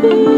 be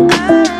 I